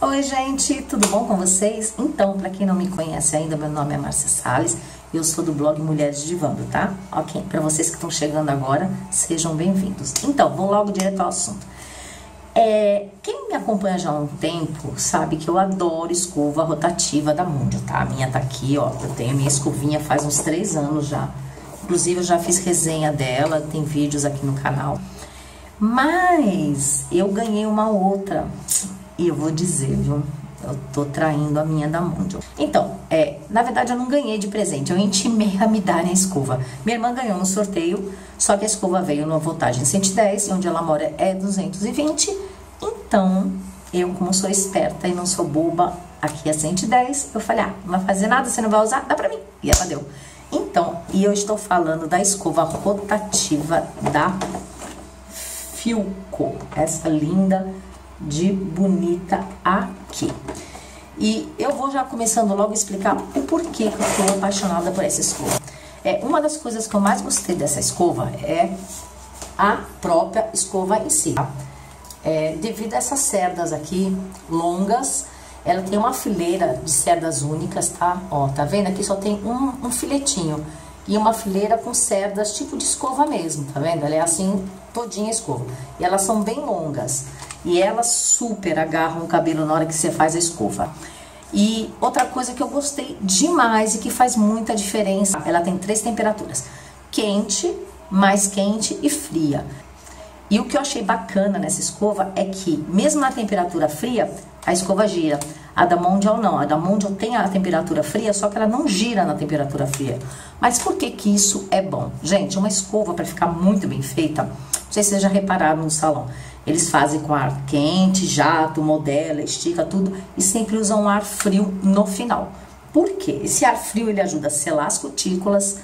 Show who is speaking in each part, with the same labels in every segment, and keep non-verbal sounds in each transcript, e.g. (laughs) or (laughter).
Speaker 1: Oi, gente, tudo bom com vocês? Então, para quem não me conhece ainda, meu nome é Márcia Salles e eu sou do blog Mulheres de Vando, tá? Ok, para vocês que estão chegando agora, sejam bem-vindos. Então, vou logo direto ao assunto. É, quem me acompanha já há um tempo sabe que eu adoro escova rotativa da Mundio, tá? A minha tá aqui, ó. Eu tenho a minha escovinha faz uns três anos já. Inclusive, eu já fiz resenha dela, tem vídeos aqui no canal. Mas eu ganhei uma outra e eu vou dizer, viu? Eu tô traindo a minha da Mundial. Então, é, na verdade eu não ganhei de presente, eu intimei a me darem a escova. Minha irmã ganhou no sorteio, só que a escova veio numa voltagem 110, e onde ela mora é 220. Então, eu como sou esperta e não sou boba, aqui é 110, eu falei, ah, não vai fazer nada, você não vai usar? Dá pra mim. E ela deu. Então, e eu estou falando da escova rotativa da Filco, essa linda de bonita aqui. E eu vou já começando logo a explicar o porquê que eu estou apaixonada por essa escova. É, uma das coisas que eu mais gostei dessa escova é a própria escova em si. Tá? É, devido a essas cerdas aqui longas, ela tem uma fileira de cerdas únicas, tá? Ó, tá vendo? Aqui só tem um, um filetinho e uma fileira com cerdas tipo de escova mesmo, tá vendo? Ela é assim, todinha escova. E elas são bem longas. E elas super agarram o cabelo na hora que você faz a escova. E outra coisa que eu gostei demais e que faz muita diferença, ela tem três temperaturas: quente, mais quente e fria. E o que eu achei bacana nessa escova é que, mesmo na temperatura fria, a escova gira. A da Mondial não. A da Mondial tem a temperatura fria, só que ela não gira na temperatura fria. Mas por que que isso é bom? Gente, uma escova para ficar muito bem feita, não sei se vocês já repararam no salão, eles fazem com ar quente, jato, modela, estica tudo e sempre usam ar frio no final. Por quê? Esse ar frio ele ajuda a selar as cutículas,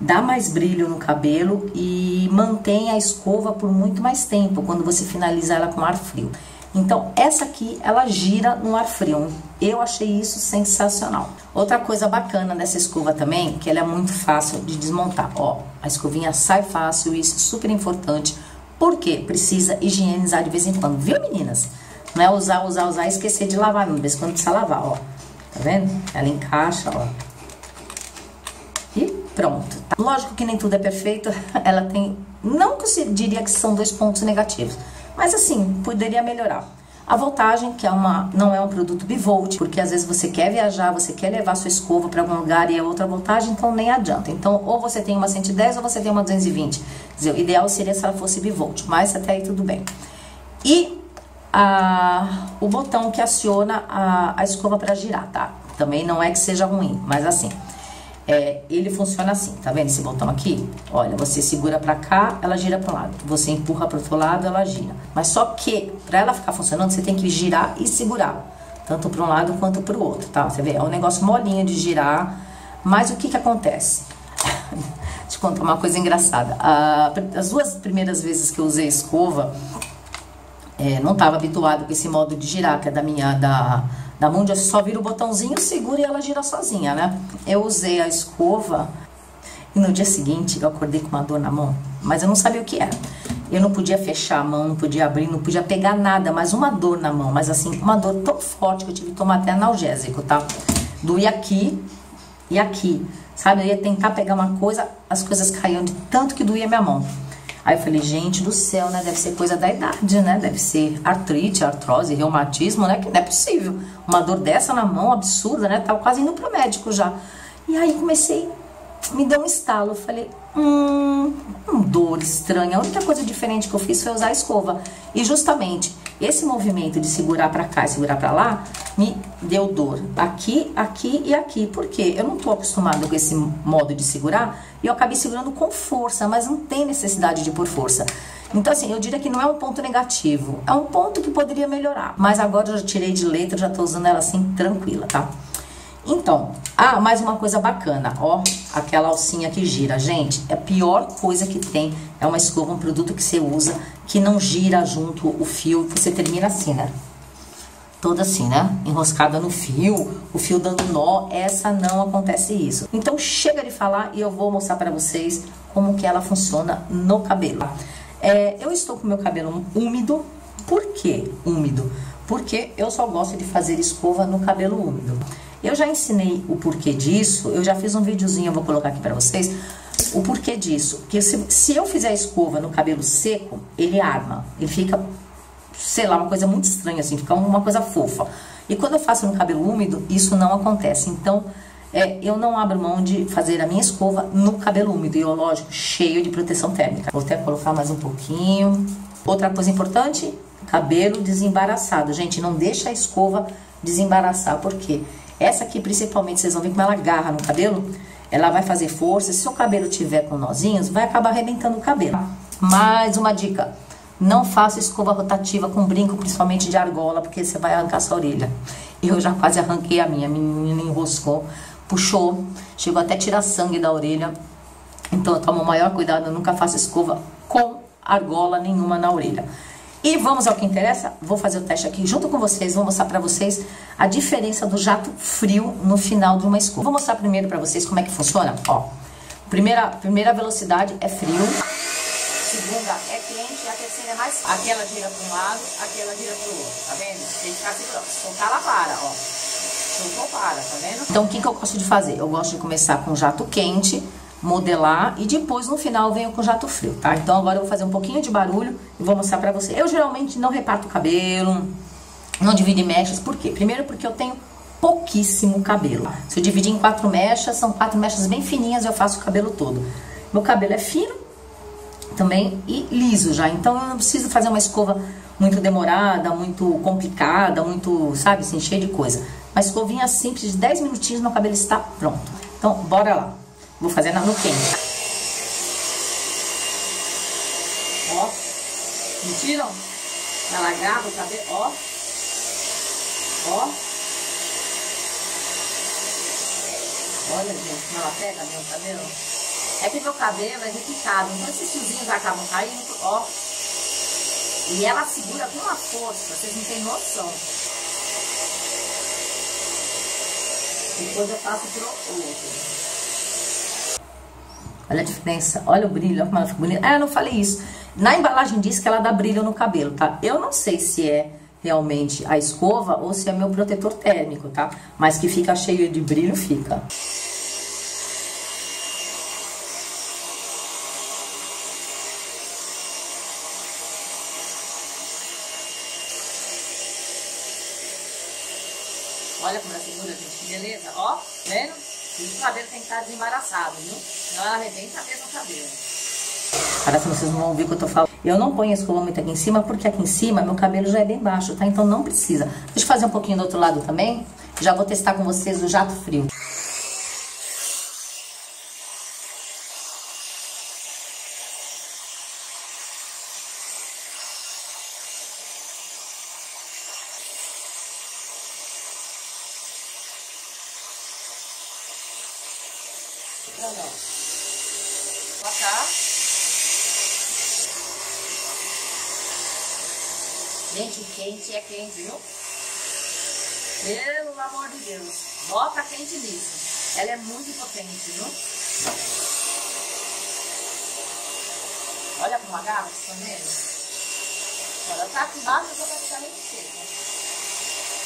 Speaker 1: dá mais brilho no cabelo e mantém a escova por muito mais tempo quando você finaliza ela com ar frio. Então, essa aqui, ela gira no ar frio. Eu achei isso sensacional. Outra coisa bacana dessa escova também, que ela é muito fácil de desmontar. Ó, a escovinha sai fácil, isso é super importante por quê? Precisa higienizar de vez em quando, viu, meninas? Não é usar, usar, usar e esquecer de lavar. De vez em quando precisa lavar, ó. Tá vendo? Ela encaixa, ó. E pronto. Tá? Lógico que nem tudo é perfeito. (laughs) Ela tem... Não que eu diria que são dois pontos negativos. Mas assim, poderia melhorar. A voltagem, que é uma, não é um produto bivolt, porque às vezes você quer viajar, você quer levar sua escova para algum lugar e é outra voltagem, então nem adianta. Então, ou você tem uma 110 ou você tem uma 220. Quer dizer, o ideal seria se ela fosse bivolt, mas até aí tudo bem. E a, o botão que aciona a, a escova para girar, tá? Também não é que seja ruim, mas assim, é, ele funciona assim, tá vendo esse botão aqui? Olha, você segura pra cá, ela gira para um lado. Você empurra pro outro lado, ela gira. Mas só que, pra ela ficar funcionando, você tem que girar e segurar. Tanto para um lado quanto para o outro, tá? Você vê, é um negócio molinho de girar. Mas o que que acontece? (laughs) Eu contar uma coisa engraçada. as duas primeiras vezes que eu usei escova, é, não estava habituado com esse modo de girar, que é da minha, da da Mundia, você só vira o botãozinho, segura e ela gira sozinha, né? Eu usei a escova e no dia seguinte eu acordei com uma dor na mão, mas eu não sabia o que era. Eu não podia fechar a mão, não podia abrir, não podia pegar nada, mas uma dor na mão, mas assim, uma dor tão forte que eu tive que tomar até analgésico, tá? Doía aqui e aqui, sabe? Eu ia tentar pegar uma coisa, as coisas caíam de tanto que doía minha mão. Aí eu falei, gente do céu, né? Deve ser coisa da idade, né? Deve ser artrite, artrose, reumatismo, né? Que não é possível. Uma dor dessa na mão, absurda, né? Tava quase indo pro médico já. E aí comecei, me deu um estalo. Falei, hum, uma dor estranha. A única coisa diferente que eu fiz foi usar a escova. E justamente esse movimento de segurar para cá e segurar para lá me deu dor aqui, aqui e aqui. Por quê? Eu não tô acostumada com esse modo de segurar e eu acabei segurando com força, mas não tem necessidade de pôr força. Então, assim, eu diria que não é um ponto negativo, é um ponto que poderia melhorar. Mas agora eu já tirei de letra, já tô usando ela assim tranquila, tá? Então, ah, mais uma coisa bacana, ó, aquela alcinha que gira. Gente, é a pior coisa que tem é uma escova, um produto que você usa, que não gira junto o fio, você termina assim, né? Toda assim, né? Enroscada no fio, o fio dando nó, essa não acontece isso. Então, chega de falar e eu vou mostrar para vocês como que ela funciona no cabelo. É, eu estou com meu cabelo úmido. Por que úmido? Porque eu só gosto de fazer escova no cabelo úmido. Eu já ensinei o porquê disso, eu já fiz um videozinho, eu vou colocar aqui pra vocês, o porquê disso. Porque se, se eu fizer escova no cabelo seco, ele arma, ele fica, sei lá, uma coisa muito estranha assim, fica uma coisa fofa. E quando eu faço no cabelo úmido, isso não acontece. Então, é, eu não abro mão de fazer a minha escova no cabelo úmido. E, lógico, cheio de proteção térmica. Vou até colocar mais um pouquinho. Outra coisa importante, cabelo desembaraçado. Gente, não deixa a escova desembaraçar, porque essa aqui, principalmente, vocês vão ver como ela agarra no cabelo. Ela vai fazer força. Se o seu cabelo tiver com nozinhos, vai acabar arrebentando o cabelo. Mais uma dica. Não faça escova rotativa com brinco, principalmente de argola, porque você vai arrancar sua orelha. Eu já quase arranquei a minha, a menina enroscou, puxou, chegou até a tirar sangue da orelha. Então eu tomo o maior cuidado, eu nunca faço escova com argola nenhuma na orelha. E vamos ao que interessa, vou fazer o teste aqui junto com vocês, vou mostrar pra vocês a diferença do jato frio no final de uma escova. Vou mostrar primeiro pra vocês como é que funciona, ó. Primeira, primeira velocidade é frio, segunda é quente e a terceira é mais fácil. Aquela gira para um lado, aquela gira para o outro, tá vendo? Tem que ficar segurando. Soltar, ela para, ó. Soltou, para, tá vendo? Então, o que, que eu gosto de fazer? Eu gosto de começar com jato quente, modelar e depois no final venho com jato frio, tá? Então agora eu vou fazer um pouquinho de barulho e vou mostrar pra você. Eu geralmente não reparto o cabelo, não divido mechas, por quê? Primeiro porque eu tenho pouquíssimo cabelo. Se eu dividir em quatro mechas, são quatro mechas bem fininhas, eu faço o cabelo todo. Meu cabelo é fino, também e liso já. Então eu não preciso fazer uma escova muito demorada, muito complicada, muito, sabe, assim, cheia de coisa. Uma escovinha simples, de 10 minutinhos, meu cabelo está pronto. Então, bora lá. Vou fazer no quente. Ó, sentiram? Ela grava o cabelo, ó. Ó. Olha, gente, ela pega meu cabelo. É que meu cabelo é repicado, então esses fiozinhos acabam caindo, ó. E ela segura com uma força, vocês não têm noção. Depois eu passo pro outro. Olha a diferença, olha o brilho, olha como ela fica bonita. Ah, eu não falei isso. Na embalagem diz que ela dá brilho no cabelo, tá? Eu não sei se é realmente a escova ou se é meu protetor térmico, tá? Mas que fica cheio de brilho, fica. Olha como ela segura, gente, que beleza. Ó, vendo? O cabelo tem que estar desembaraçado, viu? Não arrebenta mesmo o cabelo. Parece que vocês não vão ouvir o que eu tô falando. Eu não ponho a escova muito aqui em cima, porque aqui em cima meu cabelo já é bem baixo, tá? Então não precisa. Deixa eu fazer um pouquinho do outro lado também. Já vou testar com vocês o jato frio. Não, não. Botar. Gente, quente é quente, viu? Pelo amor de Deus. Bota quente nisso. Ela é muito potente, viu? Olha como agarra, estão vendo? Ela tá aqui embaixo, eu vou nem seca.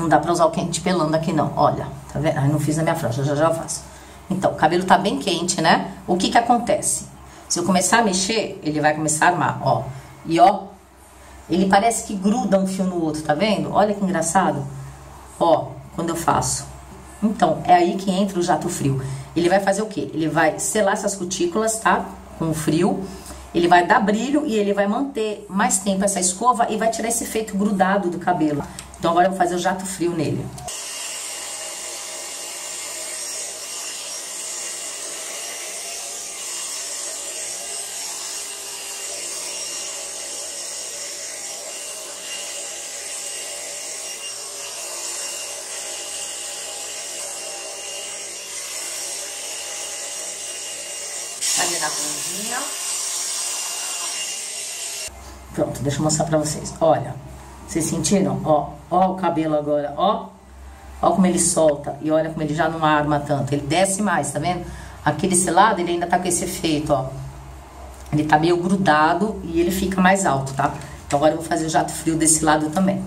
Speaker 1: Não dá pra usar o quente pelando aqui não, olha. Tá vendo? Ai, não fiz na minha franja, já já faço. Então, o cabelo tá bem quente, né? O que que acontece? Se eu começar a mexer, ele vai começar a armar, ó. E ó, ele parece que gruda um fio no outro, tá vendo? Olha que engraçado. Ó, quando eu faço. Então, é aí que entra o jato frio. Ele vai fazer o quê? Ele vai selar essas cutículas, tá? Com o frio. Ele vai dar brilho e ele vai manter mais tempo essa escova e vai tirar esse efeito grudado do cabelo. Então, agora eu vou fazer o jato frio nele. Pontinha. Pronto, deixa eu mostrar pra vocês. Olha, vocês sentiram? Ó, ó o cabelo agora, ó. Ó como ele solta e olha como ele já não arma tanto. Ele desce mais, tá vendo? Aqui desse lado ele ainda tá com esse efeito, ó. Ele tá meio grudado e ele fica mais alto, tá? Então agora eu vou fazer o jato frio desse lado também.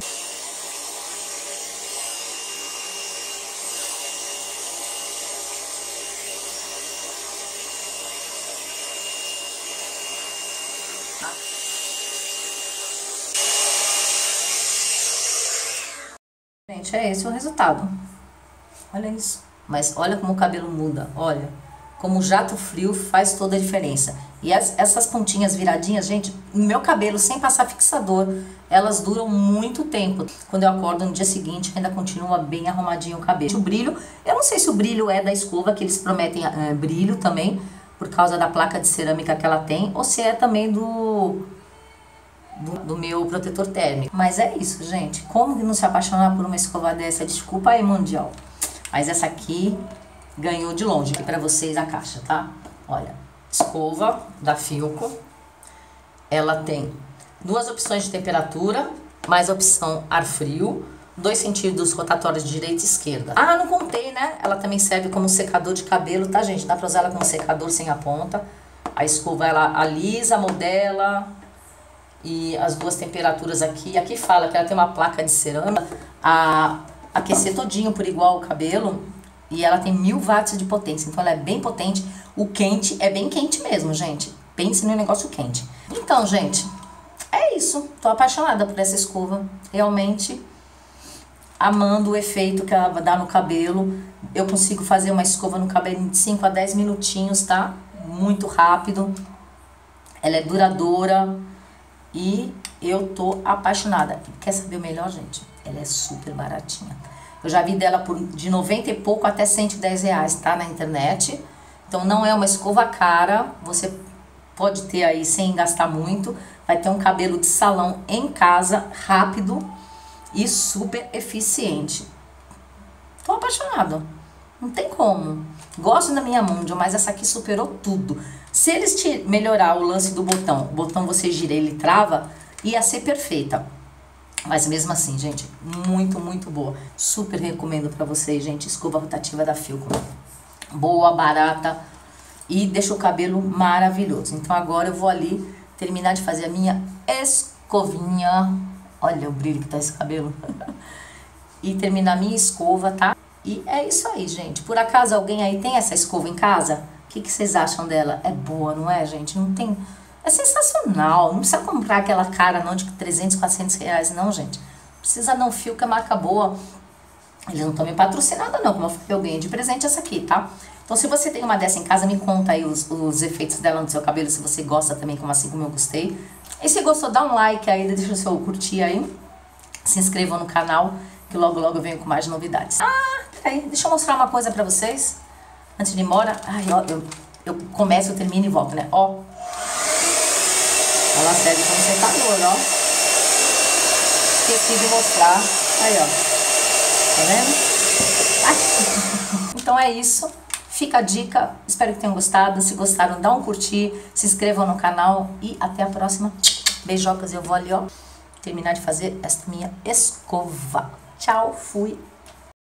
Speaker 1: É esse o resultado. Olha isso. Mas olha como o cabelo muda, olha. Como o jato frio faz toda a diferença. E as, essas pontinhas viradinhas, gente, no meu cabelo, sem passar fixador, elas duram muito tempo. Quando eu acordo no dia seguinte, ainda continua bem arrumadinho o cabelo. O brilho, eu não sei se o brilho é da escova, que eles prometem é, brilho também, por causa da placa de cerâmica que ela tem, ou se é também do do, do, meu protetor térmico. Mas é isso, gente. Como não se apaixonar por uma escova dessa? Desculpa aí, mundial. Mas essa aqui ganhou de longe. Aqui pra vocês a caixa, tá? Olha, escova da Filco. Ela tem duas opções de temperatura, mais a opção ar frio, dois sentidos rotatórios de direita e esquerda. Ah, não contei, né? Ela também serve como secador de cabelo, tá, gente? Dá pra usar ela como secador sem a ponta. A escova, ela alisa, modela, e as duas temperaturas aqui. Aqui fala que ela tem uma placa de cerâmica a aquecer todinho por igual o cabelo e ela tem mil watts de potência, então ela é bem potente. O quente é bem quente mesmo, gente. Pense no negócio quente. Então, gente, é isso. Tô apaixonada por essa escova. Realmente amando o efeito que ela dá no cabelo. Eu consigo fazer uma escova no cabelo de 5 a 10 minutinhos, tá? Muito rápido. Ela é duradoura e eu tô apaixonada. Quer saber o melhor, gente? Ela é super baratinha. Eu já vi dela por de 90 e pouco até 110 reais, tá? Na internet. Então não é uma escova cara. Você pode ter aí sem gastar muito. Vai ter um cabelo de salão em casa, rápido e super eficiente. Tô apaixonada. Não tem como. Gosto da minha Mundial, mas essa aqui superou tudo. Se eles te melhorar o lance do botão, o botão você gira ele trava, ia ser perfeita. Mas mesmo assim, gente, muito, muito boa. Super recomendo para vocês, gente, escova rotativa da Filco. Boa, barata e deixa o cabelo maravilhoso. Então agora eu vou ali terminar de fazer a minha escovinha. Olha o brilho que tá esse cabelo. (laughs) e terminar a minha escova, tá? E é isso aí, gente. Por acaso alguém aí tem essa escova em casa? O que, que vocês acham dela? É boa, não é, gente? Não tem... É sensacional. Não precisa comprar aquela cara não de 300, 400 reais, não, gente. Precisa não fio que é marca boa. Eles não estão me patrocinando, não. Como eu falei, eu ganhei de presente essa aqui, tá? Então, se você tem uma dessa em casa, me conta aí os, os efeitos dela no seu cabelo, se você gosta também, como assim como eu gostei. E se gostou, dá um like aí, deixa o seu curtir aí. Se inscreva no canal, que logo, logo eu venho com mais novidades. Ah! Peraí, deixa eu mostrar uma coisa pra vocês. Antes de ir embora. Ai, ó, eu, eu começo, eu termino e volto, né? Ó. Ela serve como secador, ó. Esqueci de mostrar. Aí, ó. Tá vendo? Ai. (laughs) Então é isso. Fica a dica. Espero que tenham gostado. Se gostaram, dá um curtir. Se inscrevam no canal. E até a próxima. Beijocas. Eu vou ali, ó. Terminar de fazer esta minha escova. Tchau. Fui.